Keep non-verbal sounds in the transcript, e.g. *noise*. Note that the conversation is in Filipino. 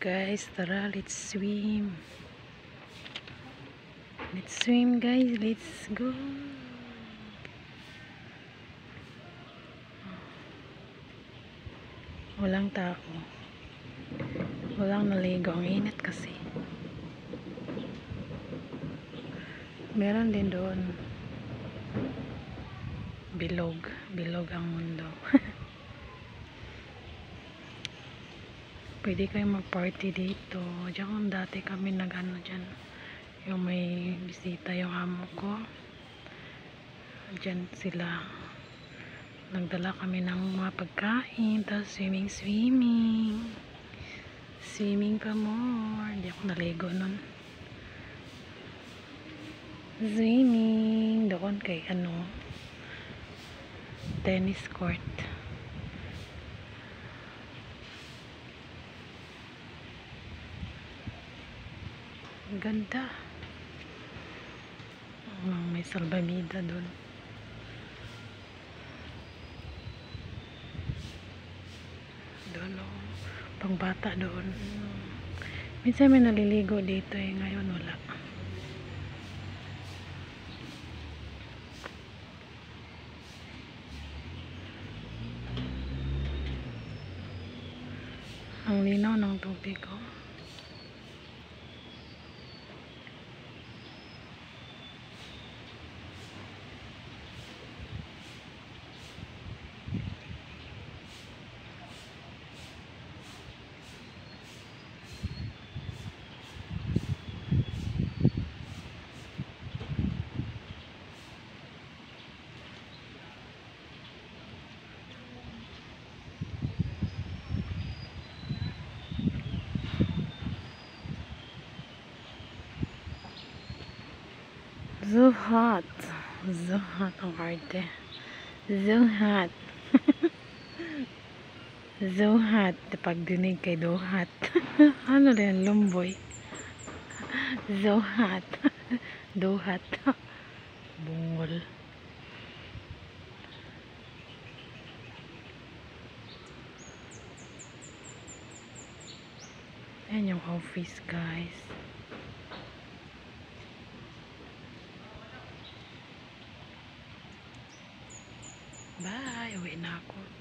Guys, tara, let's swim. Let's swim, guys. Let's go. Walang tao. Walang naligo. Ang init kasi. Meron din doon. Bilog. Bilog ang mundo. *laughs* Pwede kayo mag-party dito. Diyan dati kami nag-ano dyan. Yung may bisita yung amo ko. Diyan sila. Nagdala kami ng mga pagkain. Tapos swimming, swimming. Swimming pa more. Hindi ako naligo nun. Swimming. Doon kay ano. Tennis court. Ang ganda. Oh, may salbamida doon. Doon oh. Pangbata doon. Minsan may naliligo dito eh. Ngayon wala. Ang linaw ng tubig. Oh. So hot. So hot arte. So hot. so hot. Pag dinig kay do hot. ano rin, lumboy. So hot. do hot. Bungol. Ayan yung office guys. Bye! Uwi na ako.